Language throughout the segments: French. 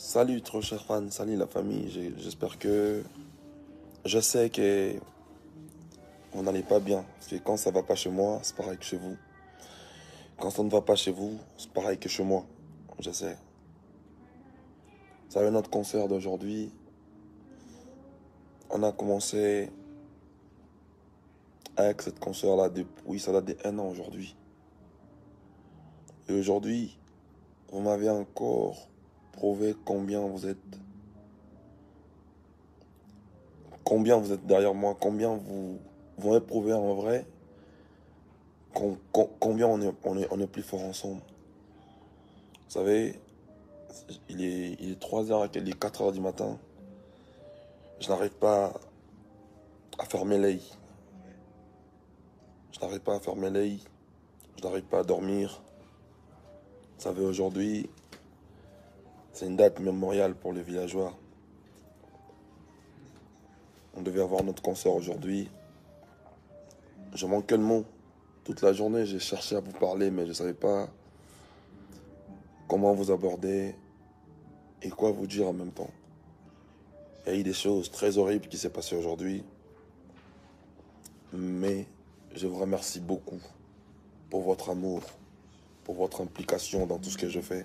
Salut, trop cher fan, salut la famille. J'espère que. Je sais que. On n'allait pas bien. Parce que quand ça va pas chez moi, c'est pareil que chez vous. Quand ça ne va pas chez vous, c'est pareil que chez moi. Je sais. Vous savez, notre concert d'aujourd'hui, on a commencé avec cette concert-là depuis. Ça date d'un an aujourd'hui. Et aujourd'hui, vous m'avez encore prouvé combien vous êtes. Combien vous êtes derrière moi, combien vous, m'avez prouvé en vrai com- com- combien on est, on, est, plus fort ensemble. Vous savez, il est, il est 3h, il est 4h du matin. Je n'arrive pas à fermer l'œil. Je n'arrive pas à fermer l'œil. Je n'arrive pas à dormir. Vous savez, aujourd'hui, c'est une date mémoriale pour les villageois. On devait avoir notre concert aujourd'hui. Je manquais le mot. Toute la journée, j'ai cherché à vous parler, mais je ne savais pas comment vous aborder et quoi vous dire en même temps. Il y a eu des choses très horribles qui s'est passées aujourd'hui. Mais je vous remercie beaucoup pour votre amour, pour votre implication dans tout ce que je fais.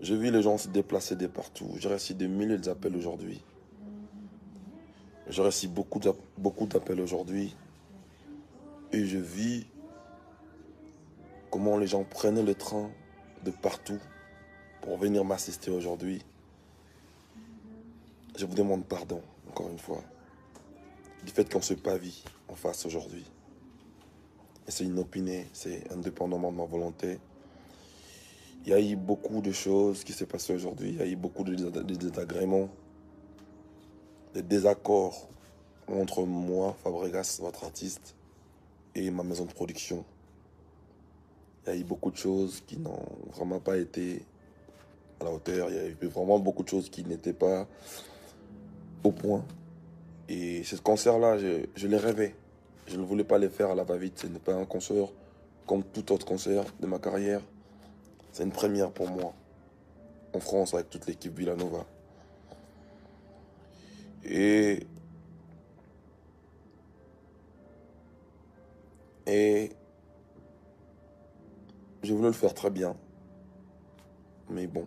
J'ai vu les gens se déplacer de partout. J'ai reçu des milliers d'appels aujourd'hui. J'ai reçu beaucoup d'appels aujourd'hui. Et je vis comment les gens prenaient le train de partout pour venir m'assister aujourd'hui. Je vous demande pardon, encore une fois, du fait qu'on se pavie en face aujourd'hui. Et c'est inopiné, c'est indépendamment de ma volonté. Il y a eu beaucoup de choses qui s'est passées aujourd'hui. Il y a eu beaucoup de désa- de désagréments, des désaccords entre moi, Fabregas, votre artiste, et ma maison de production. Il y a eu beaucoup de choses qui n'ont vraiment pas été à la hauteur. Il y a eu vraiment beaucoup de choses qui n'étaient pas au point. Et ce concert-là, je, je l'ai rêvé. Je ne voulais pas le faire à la va-vite. Ce n'est pas un concert comme tout autre concert de ma carrière. C'est une première pour moi. En France, avec toute l'équipe Villanova. Et. Et. Je voulais le faire très bien. Mais bon.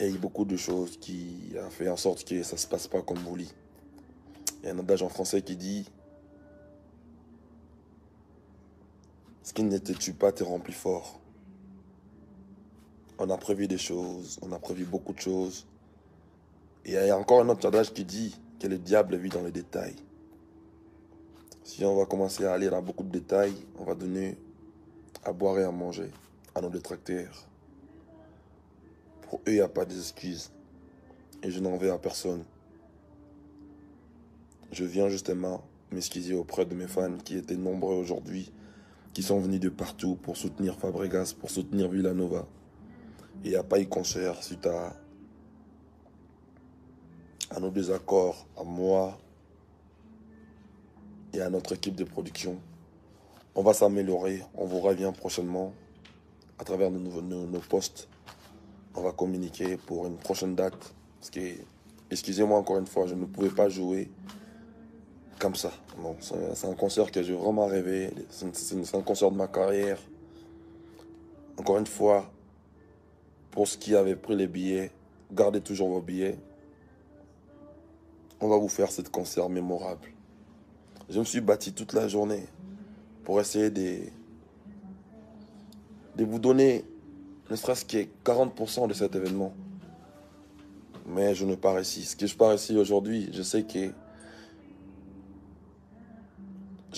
Il y a eu beaucoup de choses qui a fait en sorte que ça se passe pas comme vous voulez. Il y a un adage en français qui dit Ce qui ne te tue pas te rend plus fort. On a prévu des choses, on a prévu beaucoup de choses. Et il y a encore un autre adage qui dit que le diable vit dans les détails. Si on va commencer à aller dans beaucoup de détails, on va donner à boire et à manger à nos détracteurs. Pour eux, il n'y a pas d'excuses. Et je n'en veux à personne. Je viens justement m'excuser auprès de mes fans qui étaient nombreux aujourd'hui, qui sont venus de partout pour soutenir Fabregas, pour soutenir Villanova. Et pas eu concert suite à, à nos désaccords, à moi et à notre équipe de production. On va s'améliorer, on vous revient prochainement à travers nos, posts. On va communiquer pour une prochaine date. Excusez-moi encore une fois, je ne pouvais pas jouer comme ça. Non, c'est un concert que j'ai vraiment rêvé. C'est un concert de ma carrière. Encore une fois, pour ceux qui avaient pris les billets, gardez toujours vos billets. On va vous faire ce concert mémorable. Je me suis bâti toute la journée pour essayer de, de vous donner ne serait-ce que 40% de cet événement. Mais je ne pars ici. Ce que je pars ici aujourd'hui, je sais que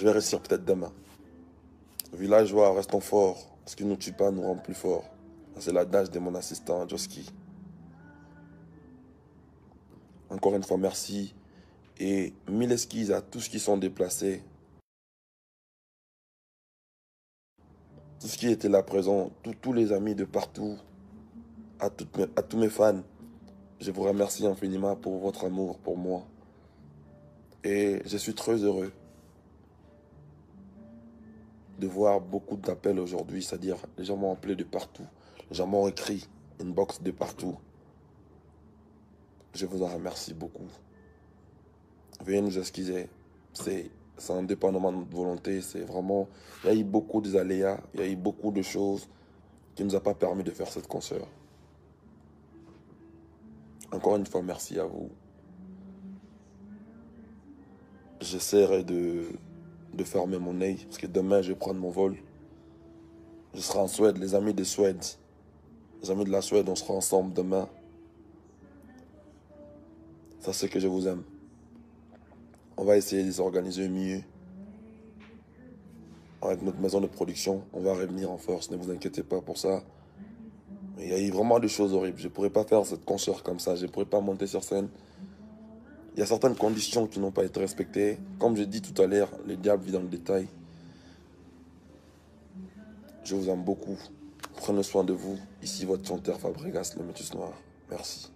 je vais réussir peut-être demain. Villageois, restons forts. Ce qui nous tue pas nous rend plus forts. C'est l'adage de mon assistant, Joski. Encore une fois, merci. Et mille excuses à tous qui sont déplacés. Tous qui étaient là présents, tous, les amis de partout, à tous mes fans. Je vous remercie infiniment pour votre amour pour moi. Et je suis très heureux de voir beaucoup d'appels aujourd'hui, c'est-à-dire les gens m'ont appelé de partout, les gens m'ont écrit, inbox de partout. Je vous en remercie beaucoup. Veuillez nous excuser. C'est indépendamment de notre volonté. C'est vraiment. Il y a eu beaucoup d'aléas, il y a eu beaucoup de choses qui ne nous a pas permis de faire cette concert. Encore une fois, merci à vous. J'essaierai de, de fermer mon œil parce que demain je vais prendre mon vol. Je serai en Suède, les amis de Suède. Les amis de la Suède, on sera ensemble demain. Ça, c'est que je vous aime. On va essayer de s'organiser mieux. Avec notre maison de production, on va revenir en force, ne vous inquiétez pas pour ça. Il y a eu vraiment des choses horribles. Je ne pourrais pas faire cette concert comme ça. Je ne pourrais pas monter sur scène. Il y a certaines conditions qui n'ont pas été respectées. Comme je dis tout à l'heure, le diable vit dans le détail. Je vous aime beaucoup. Prenez soin de vous. Ici votre chanteur Fabregas, le Métis Noir. Merci.